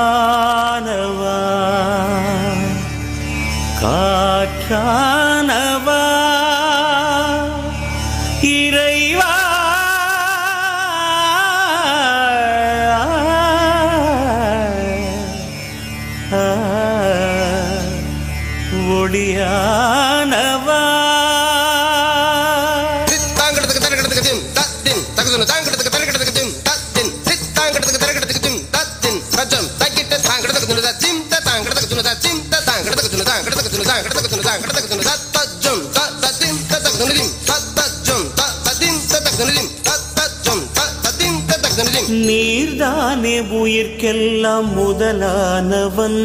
விண்ணானவா காற்றானவா இறைவா ஒளியானவா நீர்தானே உயிர்க்கெல்லாம் முதலானவன்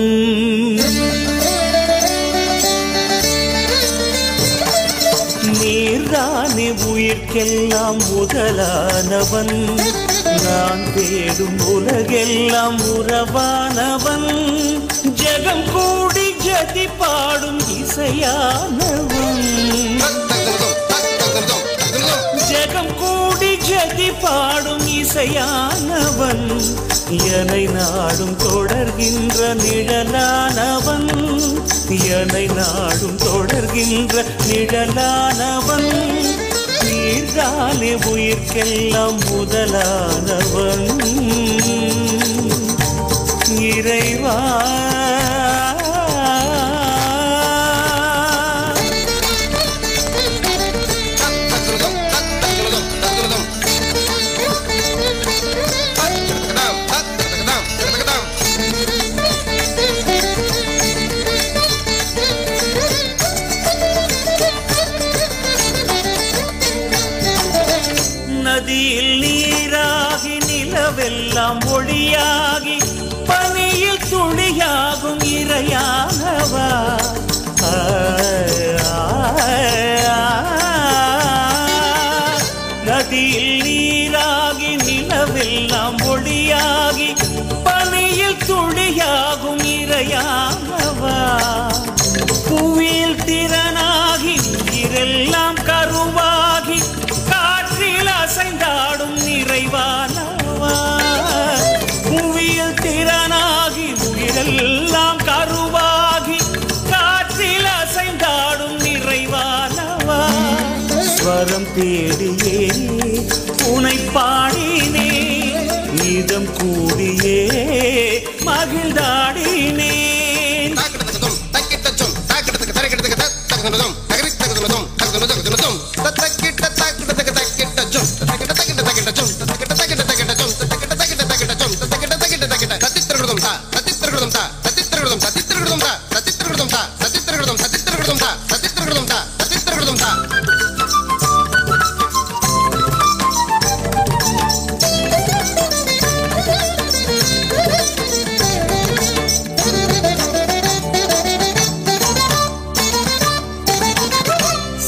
நீர்தானே உயிர்க்கெல்லாம் முதலானவன் நான் தேடும் உலகெல்லாம் உறவானவன் ஜெகம் கூடி ஜதி பாடும் இசையானவன் தத்தகுதும் தத்தகுதும் தகுதும் ஜெகம் கூடி ஜதி பாடும் இசையானவன் என்னை நாடும் தொடர்கின்ற நிழலானவன் என்னை நாடும் தொடர்கின்ற நிழலானவன். நீர்தானே உயிர்க்கெல்லாம் முதலானவன். இறைவான் நதியில் நீராகி நிலவெல்லாம் ஒளியாகி பனியில் துளியாகும் இறையானவா? நதியில் நீராகி நிலவெல்லாம் ஒளியாகி பனியில் துளியாகும் இறையானவா? காற்றில் நிறைவானவா ஸ்வரம் தேடியே உனை பாடினே இதம் கூடியே மகிழ்ந்தாடினேன் தக்கிட்ட தக்கிட்ட தாக்கடத்துக்கு தத்தித்திரகுதும் தா தத்தித்திரகுதும் தா தத்தித்திரகுதும் தா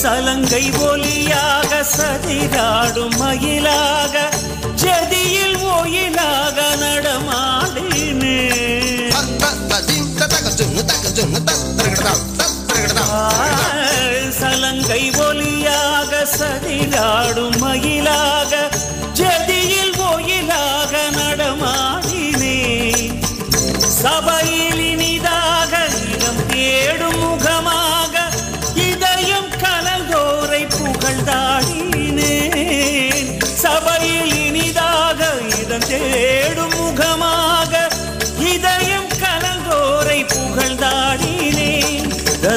சலங்கை ஒலியாக சதிராடும் மயிலாக ஜதியில் ஒயிலாக நடமாடினே தத்ததிம் தத்தகச்சும் தக்கச்சும் நீராடும்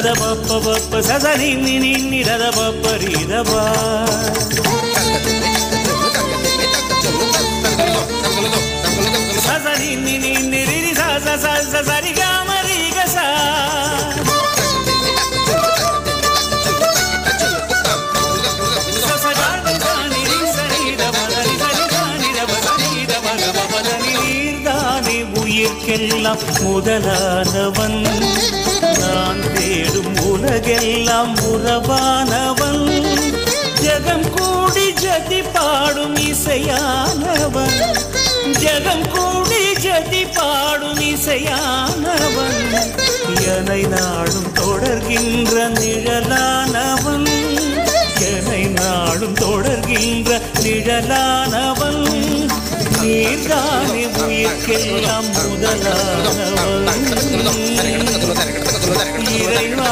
புகழ்ந்தாடினேன் தத பப்ப பப்ப சதனி நின்னி ரத பப்ப ரிதபா சதனி நின்னி ரிரி ச ச ச ச சரி காம ரி க சா நீர்தானே உயிர்க்கெல்லாம் முதலானவன் நான் தேடும் உலகெல்லாம் உறவானவன். ஜகம் கூடி ஜதி பாடும் இசையானவன். ஜகம் கூடி ஜதி பாடும் இசையானவன். எனை நாடும் தொடர்கின்ற நிழலானவன். எனை நாடும் தொடர்கின்ற நிழலானவன். நீர்தானே உயிர்க்கெல்லாம் முதலானவன். இறைவா